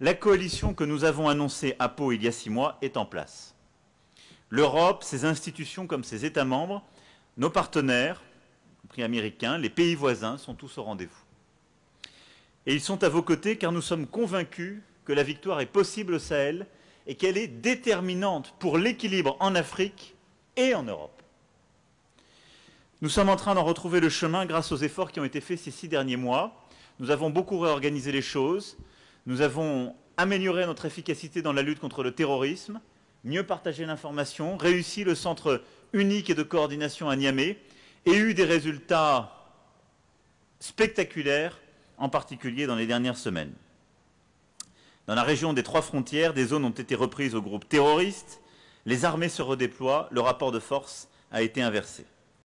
la coalition que nous avons annoncée à Pau il y a six mois est en place. L'Europe, ses institutions comme ses États membres, nos partenaires, le prix américain, les pays voisins sont tous au rendez-vous. Et ils sont à vos côtés car nous sommes convaincus que la victoire est possible au Sahel et qu'elle est déterminante pour l'équilibre en Afrique et en Europe. Nous sommes en train d'en retrouver le chemin grâce aux efforts qui ont été faits ces six derniers mois. Nous avons beaucoup réorganisé les choses. Nous avons amélioré notre efficacité dans la lutte contre le terrorisme, mieux partagé l'information, réussi le centre unique et de coordination à Niamey et eu des résultats spectaculaires, en particulier dans les dernières semaines. Dans la région des trois frontières, des zones ont été reprises au groupe terroriste, les armées se redéploient, le rapport de force a été inversé.